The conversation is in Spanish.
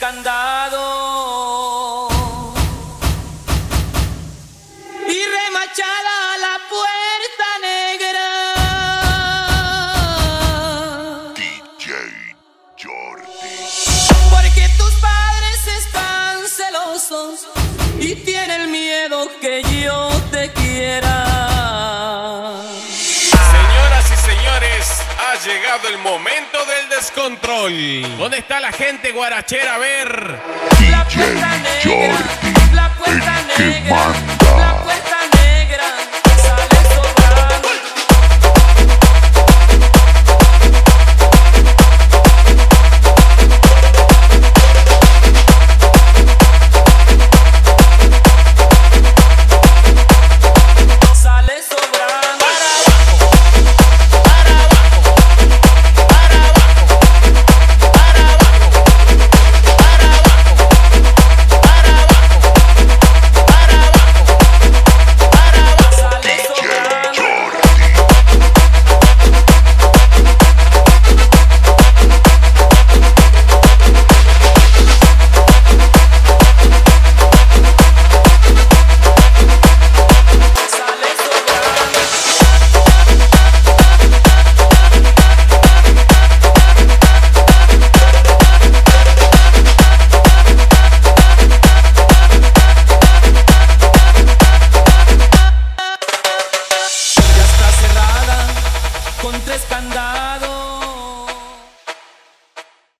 candados y remachada la puerta negra. DJ Jordi. Porque tus padres están celosos y tienen miedo que yo te quiera. Señoras y señores, ha llegado el momento del descontrol. ¿Dónde está la gente guarachera? A ver. La DJ puerta negra, Jordi, la puerta el que negra, manda. candado.